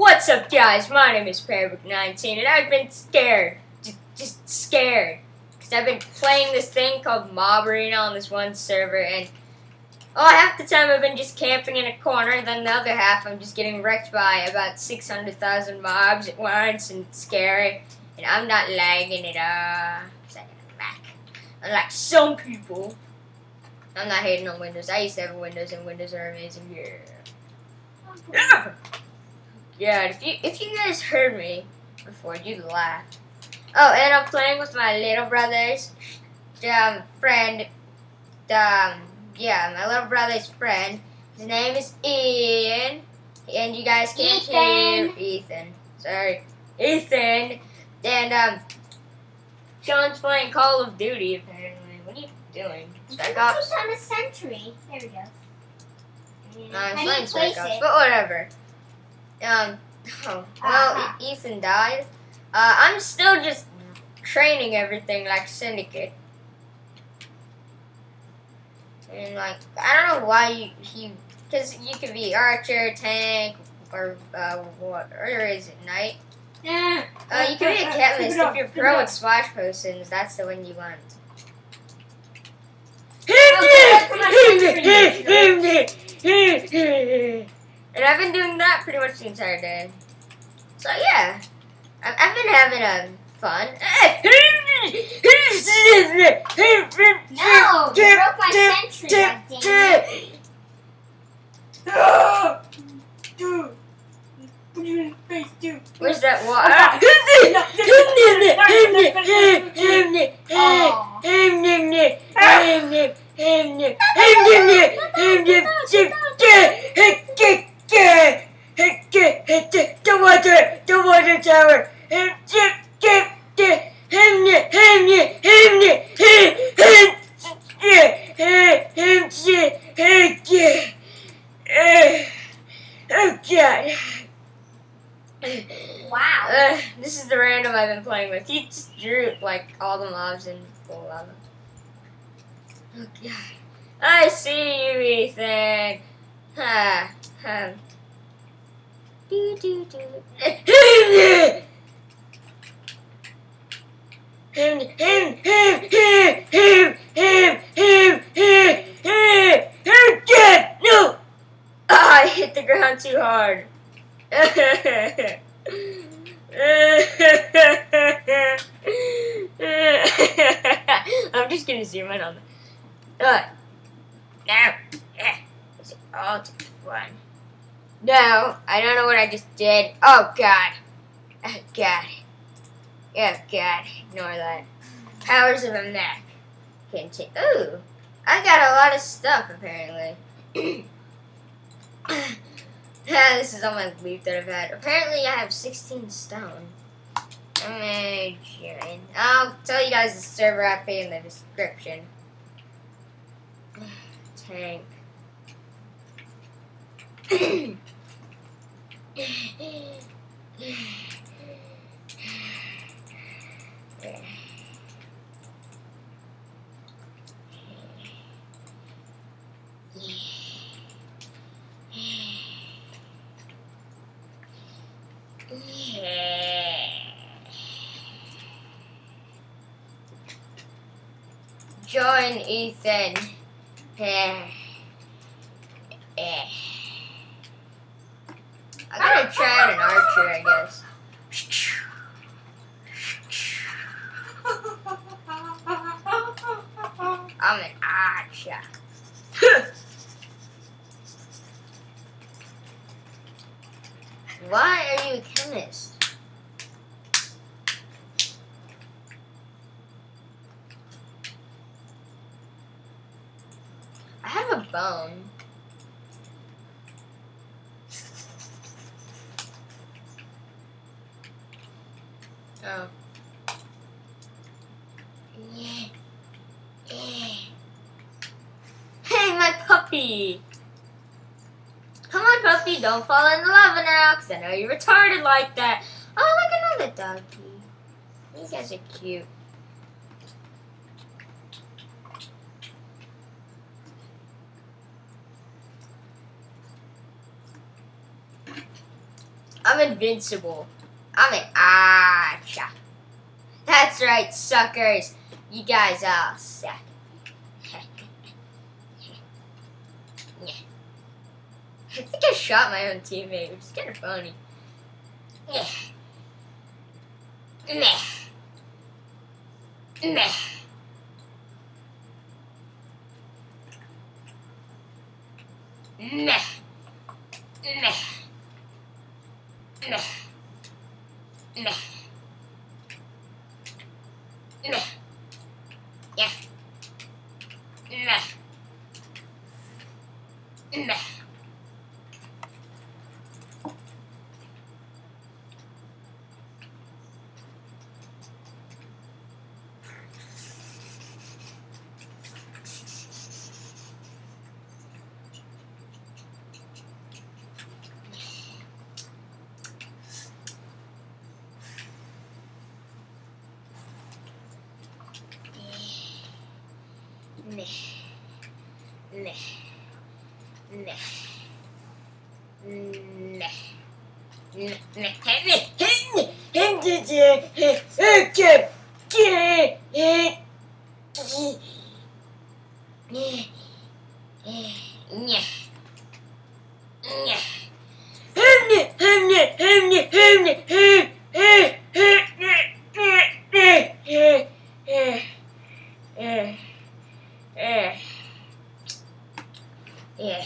What's up, guys? My name is Parabook19, and I've been scared. Just, scared. Because I've been playing this thing called Mob Arena on this one server, and oh, half the time I've been just camping in a corner, and then the other half I'm just getting wrecked by about 600,000 mobs at once, and scary. And I'm not lagging at all. I got Mac. Unlike some people. I'm not hating on Windows. I used to have Windows, and Windows are amazing. Yeah. Yeah, if you if you guys heard me before, you'd laugh. Oh, and I'm playing with my little brother's um, friend. Um, yeah, my little brother's friend. His name is Ian, and you guys can't Ethan. hear Ethan. Sorry, Ethan. And um, Sean's playing Call of Duty. Apparently, what are you doing? Spec Ops. on a century. There we go. I'm playing Spec Ops, but whatever. Um, oh, well, Ethan died. Uh, I'm still just training everything like Syndicate. And, like, I don't know why you, he, because you could be Archer, Tank, or, uh, what, or is it Knight? Yeah. Uh, you could be a chemist if you're pro at splash potions, that's the one you want. And I've been doing that pretty much the entire day. So yeah, I've, I've been having um, fun. No, you broke my goddammit. Where's that The water, the water tower. Oh god. Wow. Uh, this is the random I've been playing with. He just drew like all the mobs in full lava. Oh god. I see you, Ethan. Ha, ha. Do, do, do. No! I hit the ground too hard. I'm just gonna zoom in on that. Uh, now all too fun. No, I don't know what I just did. Oh God, oh God, oh God, ignore that. Powers of a Mac. Continue. Ooh, I got a lot of stuff apparently. Yeah, this is all my loot that I've had. Apparently, I have 16 stone. I'm join. I'll tell you guys the server I IP in the description. Tank. John Ethan. Don't fall in love now, because I know you're retarded like that. Oh, look, another doggy. You guys are cute. I'm invincible. I'm an Archer. That's right, suckers. You guys all suck. I think I shot my own teammate, which is kind of funny. Meh. Meh. Meh. Meh. Meh. Meh. Meh. Meh. Meh. Meh. Meh. Yeah.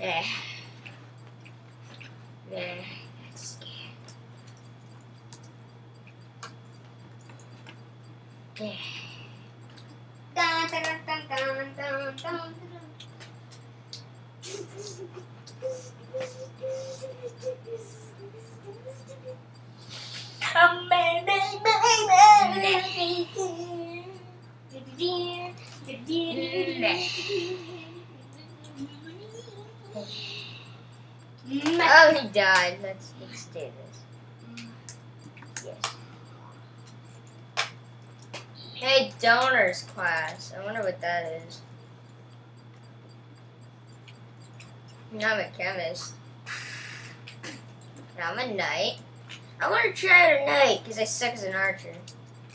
Yeah. Yeah. That's scared. Yeah. Dun, dun, dun, dun, dun, dun, dun. Come baby, Oh, he died. Let's, let's do this. Yes. Hey, donors class. I wonder what that is. I'm a chemist. I'm a knight. I want to try it at night because I suck as an archer.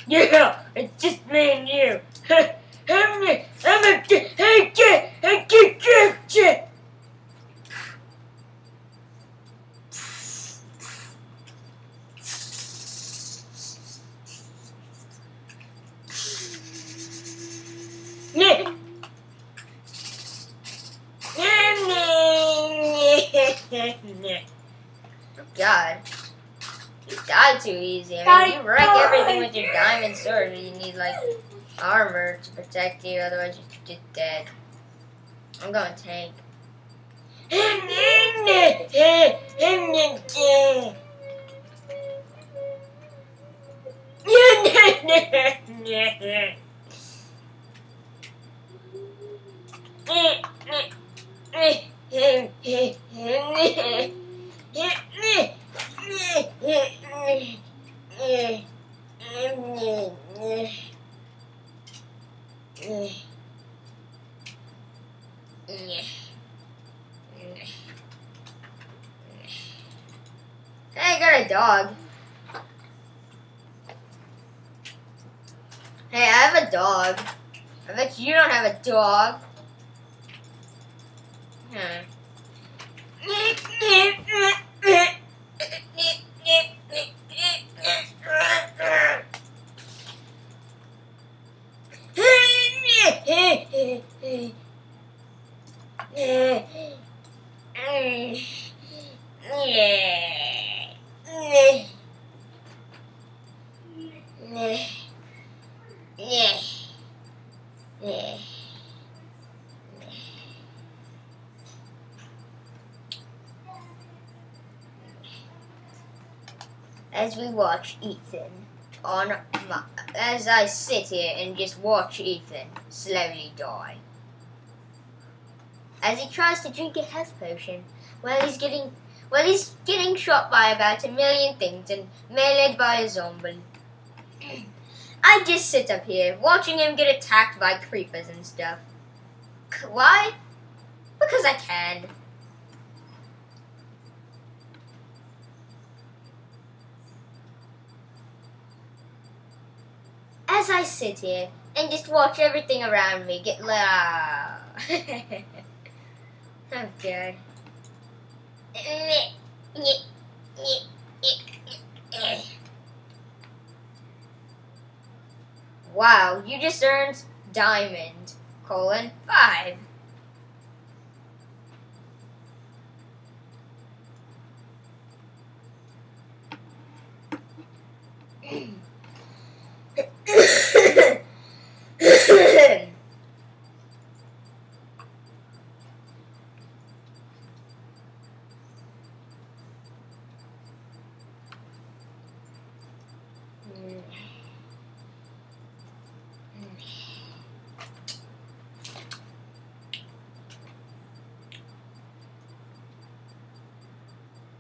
Yeah, it's just me and you. I'm a, I get, I get. Yeah. Oh God. You die too easy. I mean, you wreck everything with your diamond sword, you need, like, armor to protect you, otherwise you're just dead. I'm going tank. Hey, I got a dog. Hey, I have a dog. I bet you don't have a dog. Hmm. As we watch Ethan on my, as I sit here and just watch Ethan slowly die. As he tries to drink a health potion while he's getting while he's getting shot by about a million things and meleeed by a zombie. I just sit up here watching him get attacked by creepers and stuff. Why? Because I can. As I sit here and just watch everything around me get loud. oh god. Wow, you just earned diamond, colon, five.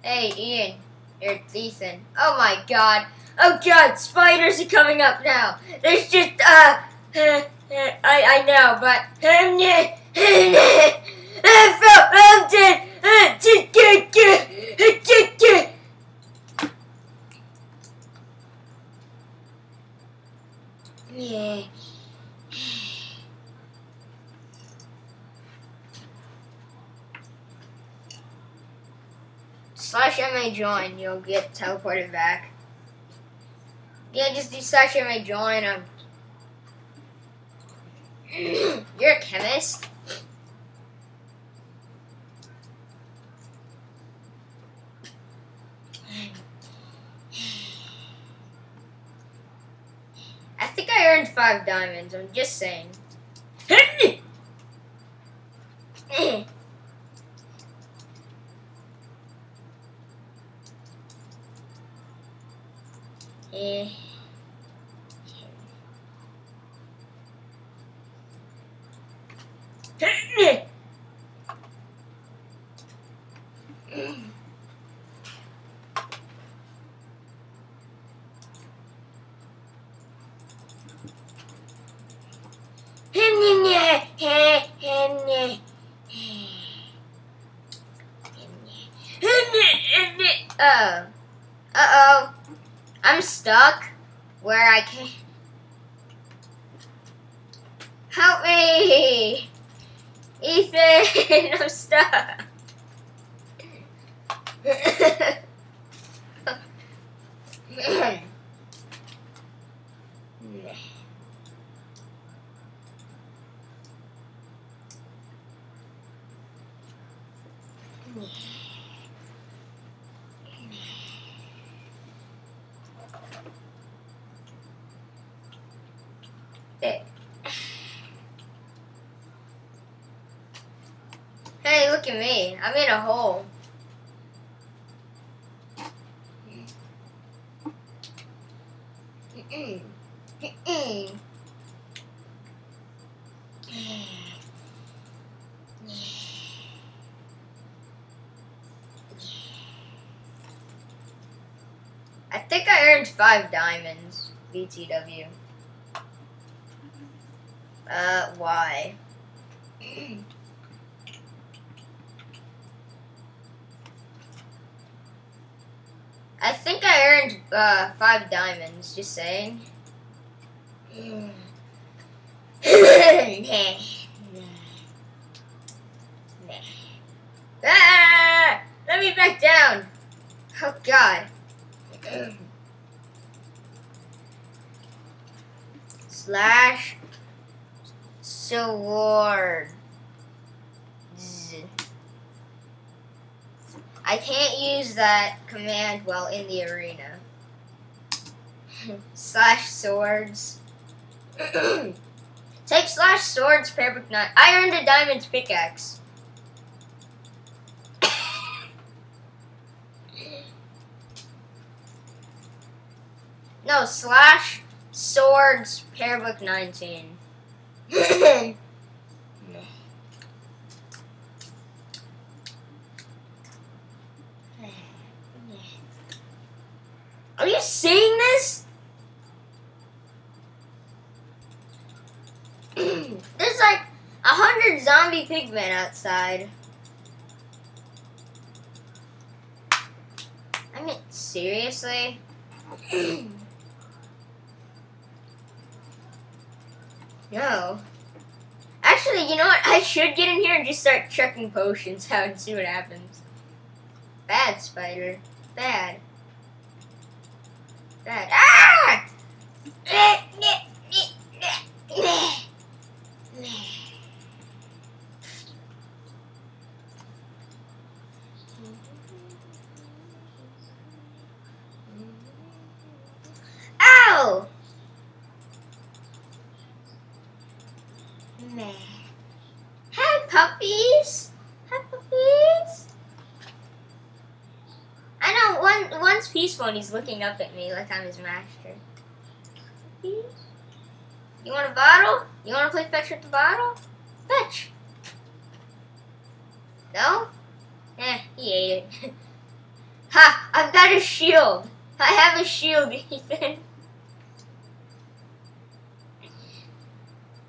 Hey, Ian. You're decent. Oh my god. Oh god, spiders are coming up now. There's just, uh, I, I know, but, um, yeah, I felt I'm dead. Uh, just get, get, just get. Yeah. Slash MA join, you'll get teleported back. Yeah, just do slash MA join. Um, you're a chemist? I think I earned five diamonds, I'm just saying. Eh. Uh, uh-oh. I'm stuck where I can Help me! Ethan, I'm stuck. Hey, look at me. I'm in a hole. I think I earned five diamonds. BTW. Uh, why? I think I earned uh, five diamonds, just saying. ah! Let me back down! Oh god. Slash sword. I can't use that command while in the arena. slash swords. Take slash swords, pairbrook knife. I earned a diamond's pickaxe. no, slash swords, pairbrook 19. Are you seeing this? There's like a pigmen outside. I mean, seriously? No. Actually, you know what? I should get in here and just start chucking potions out and see what happens. Bad spider. Bad. Bad. Ah! Ow! Meh. Hi, puppies. Hi, puppies. I know one and he's looking up at me like I'm his master. You want a bottle? You want to play fetch with the bottle? Fetch. No? Eh, he ate it. ha! I've got a shield. I have a shield, Ethan.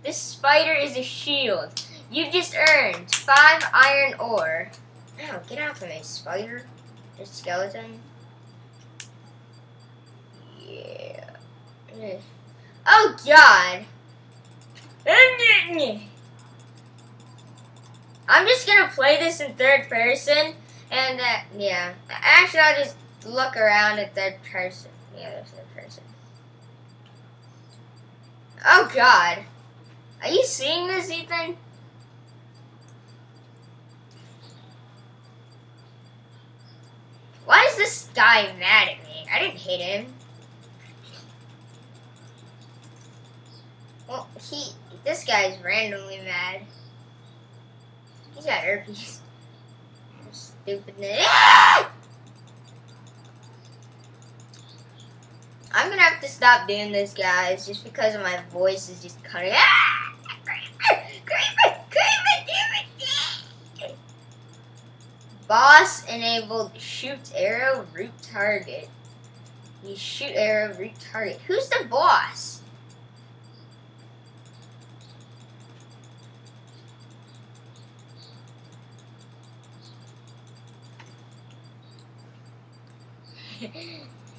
This spider is a shield. You just earned five iron ore. Ow, get off of me, spider. This skeleton. Yeah. Eh. Oh, God. I'm just gonna play this in third person, and uh, yeah. Actually, I'll just look around at third person. Yeah, there's third person. Oh, God. Are you seeing this, Ethan? Why is this guy mad at me? I didn't hit him. Well, he, this guy's randomly mad. He's got herpes. Stupidness. I'm gonna have to stop doing this, guys, just because my voice is just cutting. Ah! Boss enabled shoot arrow root target. You shoot arrow root target. Who's the boss?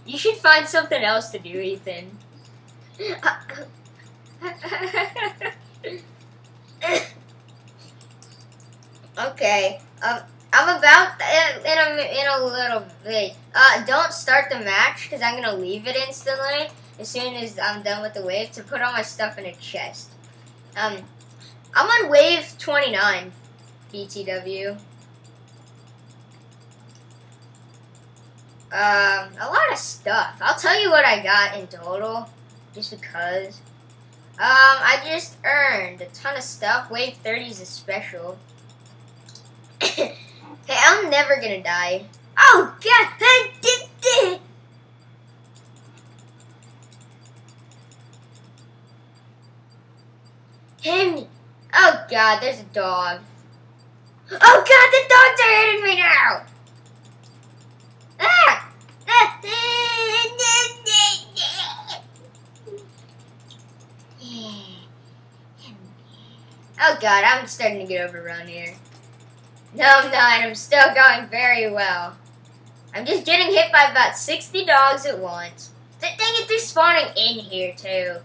You should find something else to do, Ethan. okay. Um, I'm about in, in a in a little bit. Uh, don't start the match because I'm gonna leave it instantly as soon as I'm done with the wave to put all my stuff in a chest. Um, I'm on wave 29, BTW. Um, a lot of stuff. I'll tell you what I got in total, just because. Um, I just earned a ton of stuff. Wave 30 is a special. hey, I'm never gonna die. Oh, God! Him! Oh, God, there's a dog. Oh, God, the dogs are hitting me now! Ah! Oh god, I'm starting to get overrun here. No, I'm not. I'm still going very well. I'm just getting hit by about 60 dogs at once. Dang it, they're spawning in here, too.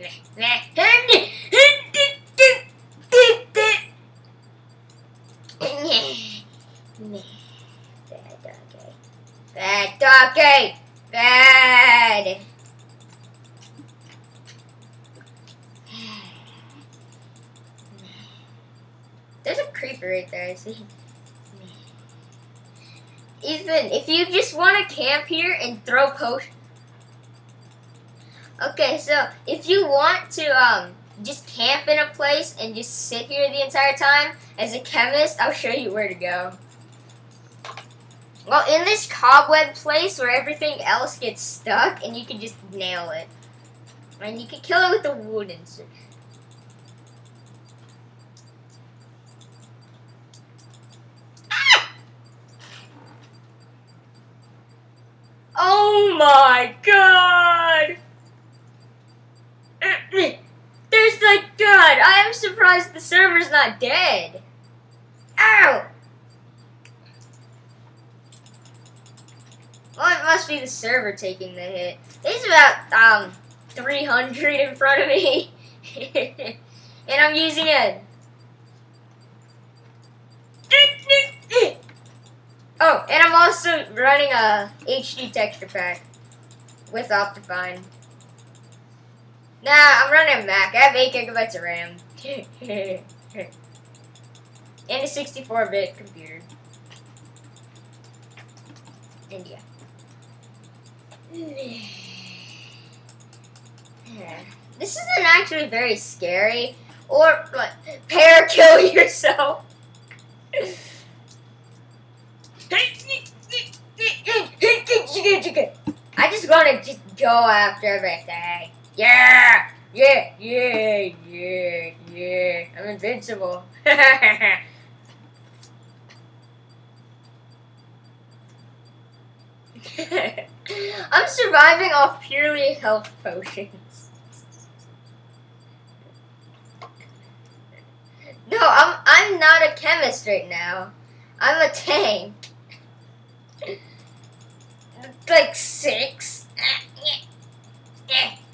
Bad doggy. Eh? Bad doggy. Eh? Bad. There's a creeper right there, I see. Ethan, if you just want to camp here and throw potions. Okay, so if you want to um just camp in a place and just sit here the entire time, as a chemist, I'll show you where to go. Well, in this cobweb place where everything else gets stuck, and you can just nail it. And you can kill it with the wooden sword. Ah! Oh my god! There's like God, I am surprised the server's not dead. Ow! Well, it must be the server taking the hit. He's about um 300 in front of me, and I'm using it. Oh, and I'm also running a HD texture pack with Optifine. Nah, I'm running a Mac. I have 8 gigabytes of RAM. and a 64-bit computer. And yeah. This isn't actually very scary. Or, like, pair kill yourself. I just want to just go after everything. Yeah, yeah, yeah, yeah, yeah. I'm invincible. I'm surviving off purely health potions. No, I'm I'm not a chemist right now. I'm a tank. like six.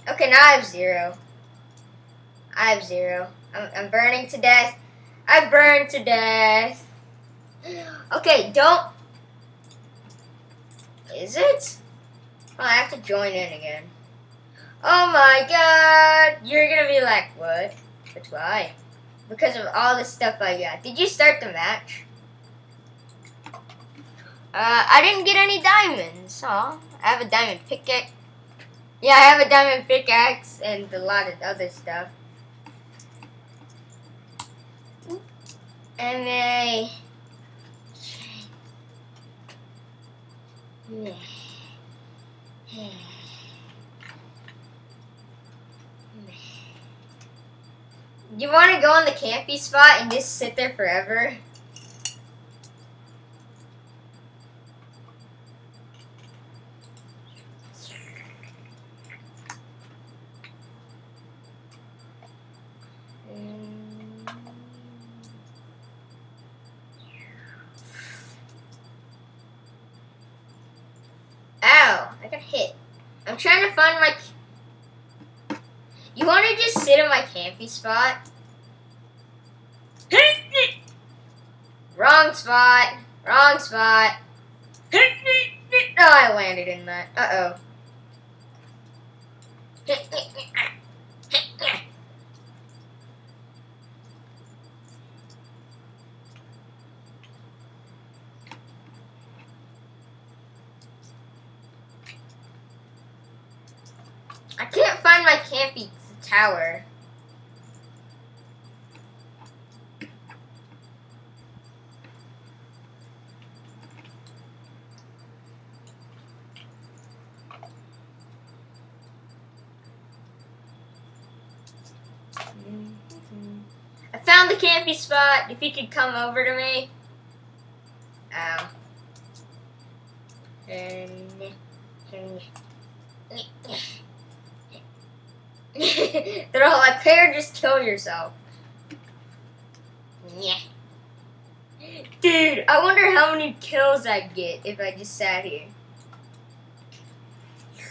Okay, now I have zero. I have zero. I'm, I'm burning to death. I burned to death. Okay, don't. Is it? Oh, I have to join in again. Oh my god! You're gonna be like, what? That's why. Because of all the stuff I got. Did you start the match? Uh, I didn't get any diamonds. Oh, I have a diamond pickaxe. Yeah, I have a diamond pickaxe and a lot of other stuff. And a... Yeah. You want to go on the campy spot and just sit there forever? Ow, I got hit. I'm trying to find my... You want to just sit in my campy spot? Wrong spot. Wrong spot. Oh, I landed in that. Uh-oh. I can't find my campy tower. I found the campy spot. If you could come over to me. Um. And They're all like, Pear, just kill yourself. Yeah. Dude, I wonder how many kills I'd get if I just sat here.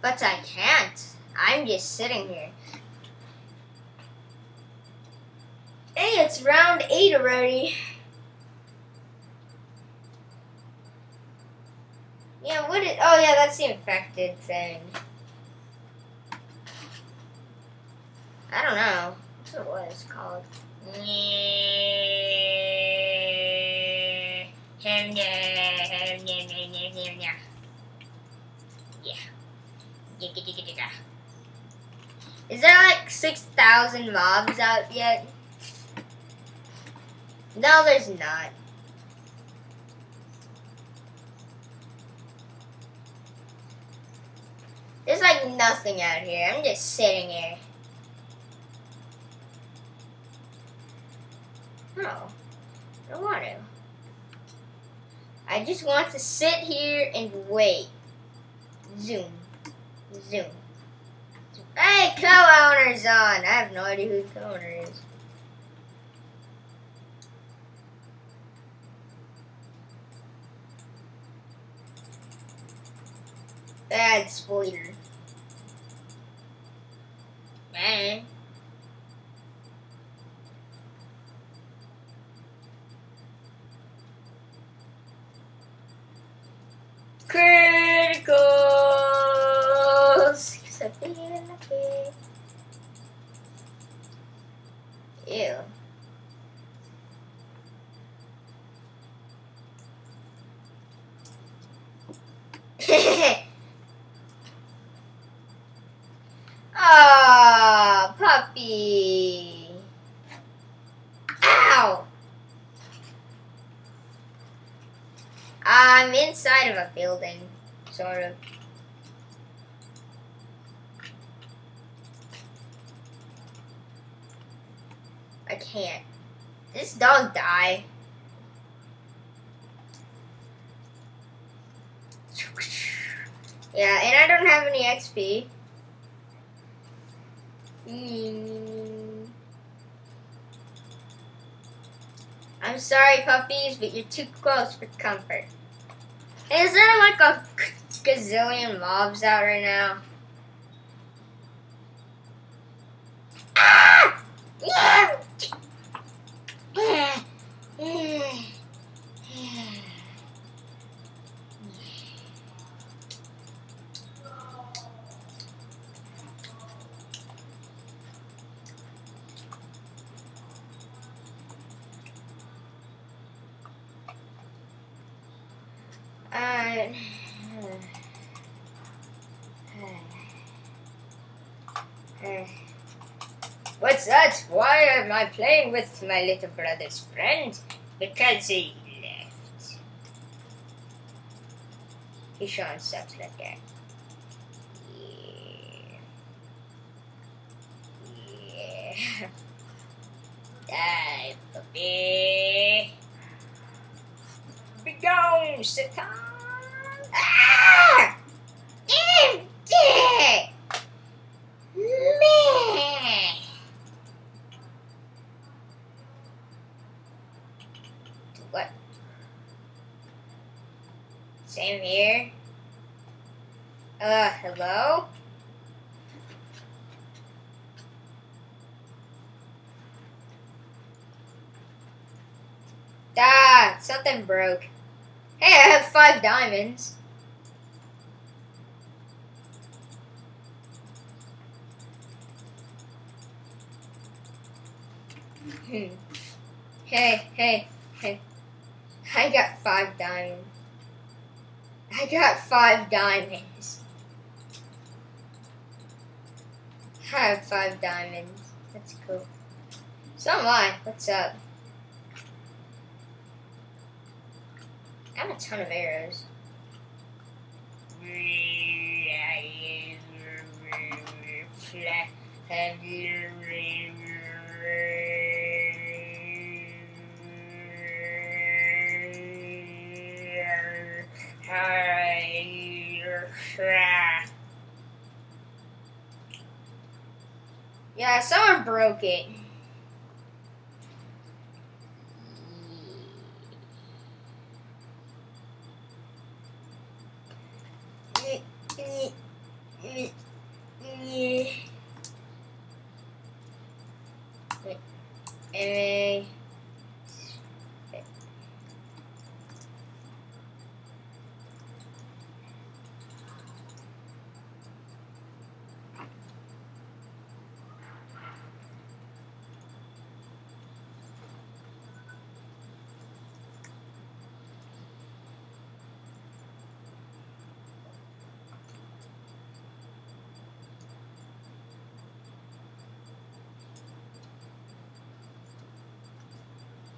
But I can't. I'm just sitting here. Hey, it's round eight already. Yeah, what is, oh yeah, that's the infected thing. I don't know. That's what it called. Yeah. Is there like 6,000 mobs out yet? No, there's not. There's like nothing out here. I'm just sitting here. Oh, no, I don't want to. I just want to sit here and wait. Zoom. Zoom. Hey, co-owner's on. I have no idea who the co-owner is. Bad spoiler. Man. Criticals. Cause I feel like it. Ew. Ah, puppy. Ow. I'm inside of a building, sort of. I can't. This dog die. Yeah, and I don't have any XP. I'm sorry, puppies, but you're too close for comfort. Is there like a gazillion mobs out right now? Ah! Yeah! Uh, What's that? Why am I playing with my little brother's friend? Because he left. He showing stuff like that. Yeah. Yeah. Die, puppy. Be gone, Satan! Ah! Empty! Meh! What? Same here. Uh, hello? Ah, something broke. Hey, I have five diamonds. Hmm. Hey, hey, hey. I got five diamonds. I got five diamonds. I have five diamonds. That's cool. So am I. What's up? I have a ton of arrows. Yeah, someone broke it. Anyway.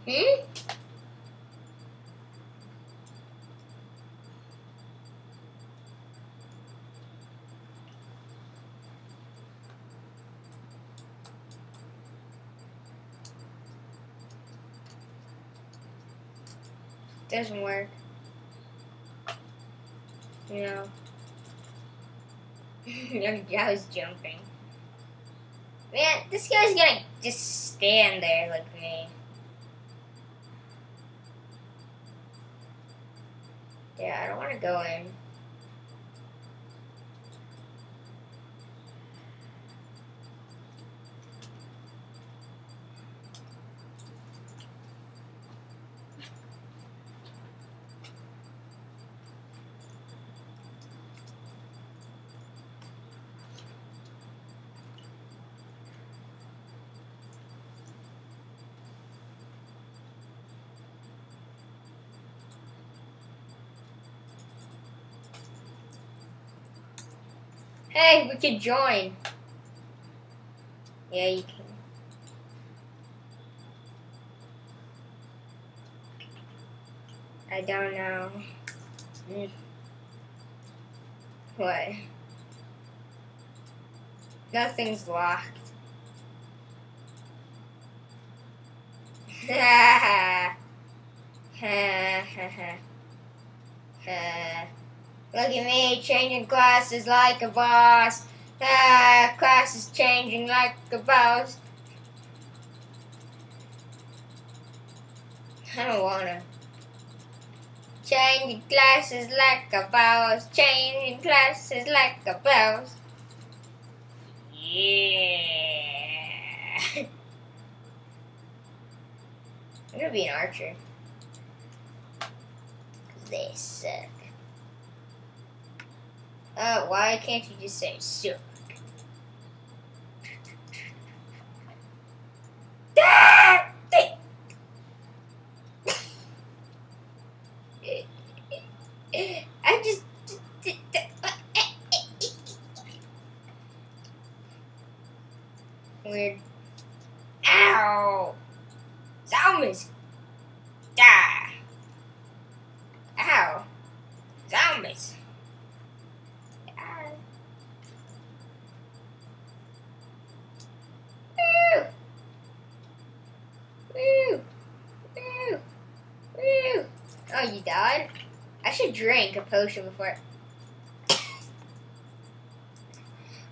Hmm? Doesn't work. You know. I was jumping. Man, this guy's gonna just stand there like me. Yeah, I don't want to go in. Hey, join. Yeah, you can. I don't know. What? Nothing's locked. Ha ha ha ha ha. Look at me changing classes like a boss. Ah, class is changing like a boss. I don't wanna. Changing classes like a boss. Changing classes like a boss. Yeah. I'm gonna be an archer. They suck. Uh, why can't you just say! They- I just. Weird. Ow! Zombies! Die! Ow! Zombies! Woo! Woo! Woo! Woo! Oh, you died? Drink a potion before.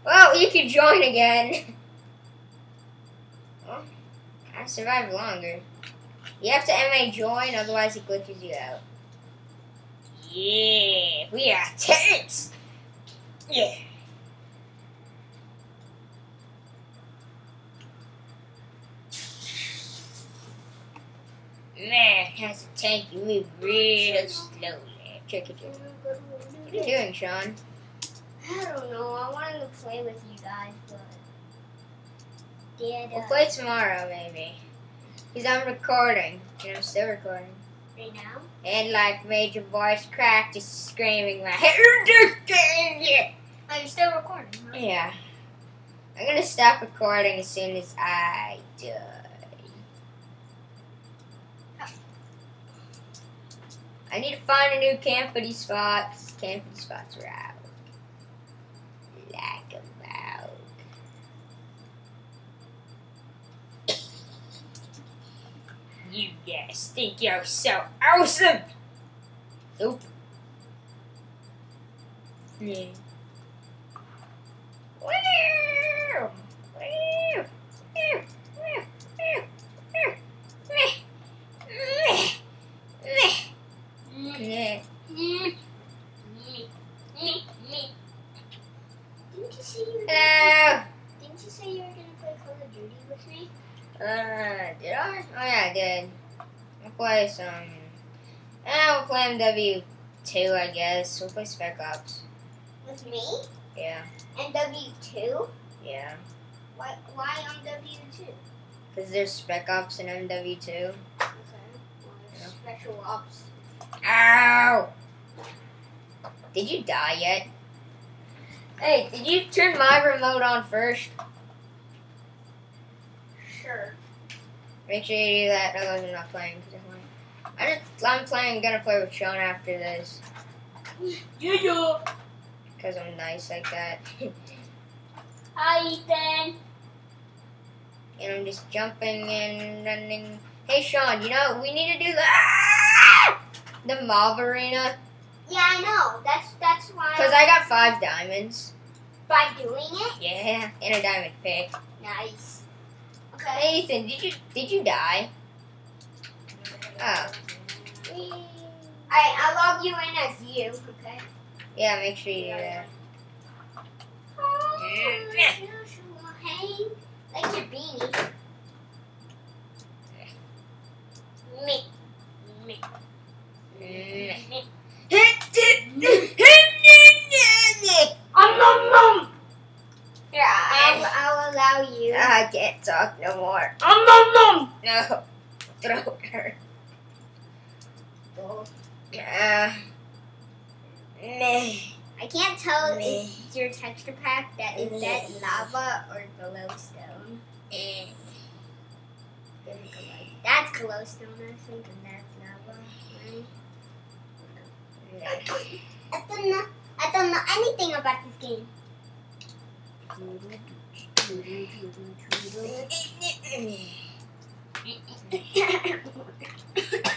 well, you can join again. well, I survived longer. You have to MA join, otherwise it glitches you out. Yeah, we are tanks. Yeah. Man, has a tank you move real slowly. Check it out. What are you doing, Sean? I don't know. I wanted to play with you guys, but Dad, We'll uh, play tomorrow, maybe. Because I'm recording, and I'm still recording. right now. And like Major Voice Crack just screaming like, yeah. Oh, you're still recording. Huh? Yeah. I'm gonna stop recording as soon as I die. I need to find a new campity spot. Campity spots are out. Like a mouse. You guys think you're so awesome. Nope. Yeah. Woo! Woo! Woo! Woo! Woo! Woo! Meh. Meh. Meh. Meh. Mm. Me. Me. Me. Didn't you say you were Hello. Didn't you say you were gonna play Call of Duty with me? Uh, did I? Oh yeah, I did. I'll play some. Eh, we'll play MW2, I guess. We'll play Spec Ops. With me? Yeah, And W two? yeah. Why? Why on W two? Because there's Spec Ops and MW2. Okay. Well, Yeah. Special ops. Ow! Did you die yet? Hey, did you turn my remote on first? Sure. Make sure you do that, otherwise I'm not playing. 'cause I'm, I I'm playing, gonna play with Sean after this. Yeah, yeah. Because I'm nice like that. Hi, Ethan. and I'm just jumping and running. Hey, Sean, you know, we need to do the, ah! the mob arena. Yeah, I know. That's that's why. Because I got five diamonds. by doing it. Yeah, and a diamond pick. Nice. Okay. Ethan, did you did you die? Oh, Alright, I'll log you in as you, okay? yeah. Make sure you do that. Hang like your beanie. Me. Me. Me. Um, nom, nom. Here, I'll, I'll allow you. I can't talk no more. Um, nom, nom. No, throat meh. I can't tell Me. if your texture pack that is that lava or glowstone. Eh. That's glowstone, I think, and that's lava. Right? I don't know. I don't know anything about this game.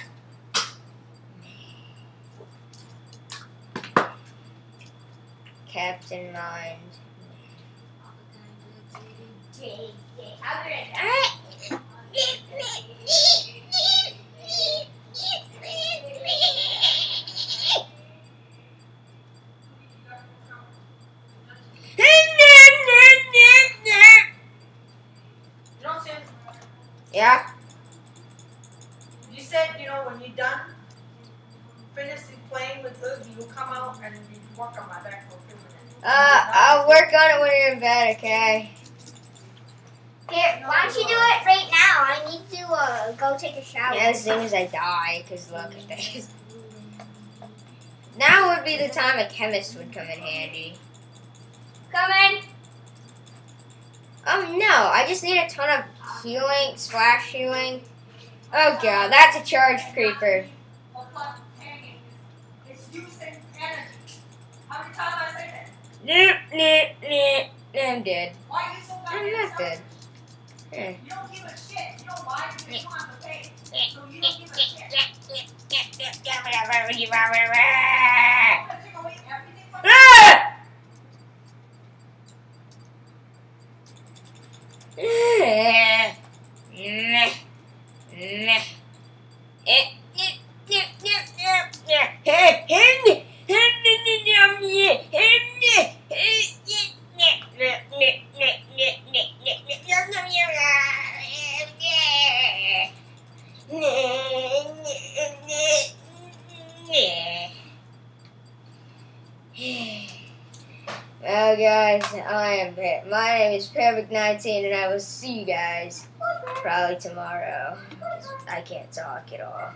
Captain Mind. I'll on it when you're in bed, okay? Here, why don't you do it right now? I need to uh, go take a shower. Yeah, as soon as I die, because look at this. Now would be the time a chemist would come in handy. Come in. Oh no, I just need a ton of healing, splash healing. Oh god, that's a charge creeper. Well, fuck, dang. It's using energy. How many times I say that? I'm dead. Why are you so I'm not dead. selfish? Eh. You don't give a shit. You know why? Because Oh guys, I am Pe- my name is Perfect19 and I will see you guys probably tomorrow. I can't talk at all.